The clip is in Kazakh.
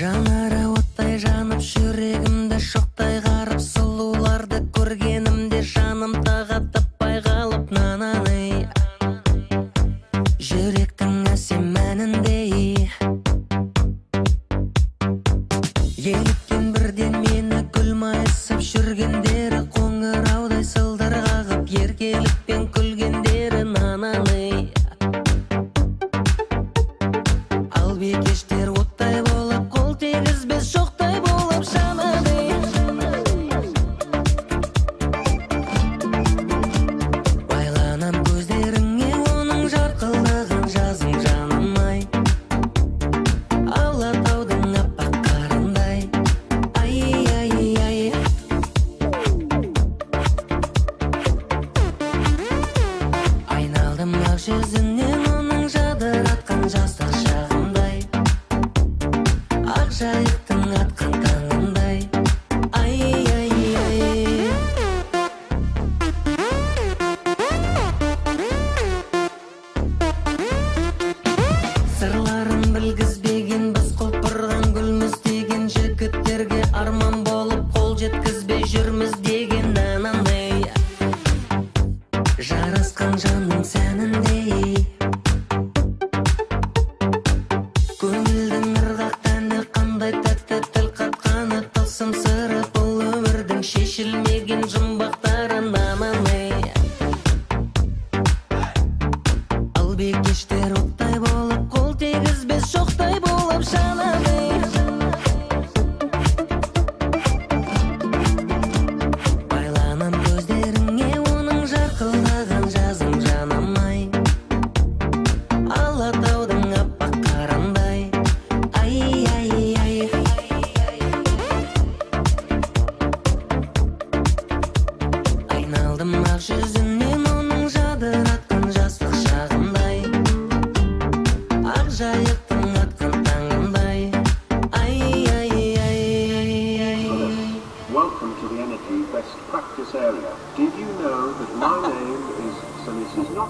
жанары оттай жанып жүрегімді шоқтай жүзінен оның жадыратқан жас шағындай. Ақжайықтың атқан таңындай. Ай ай ай. Сырларын білгізбеген біз құлпырған гүлміз деген жігіттерге арман болып қол жеткіз бегишь ты area. Did you know that my name is... So this is not...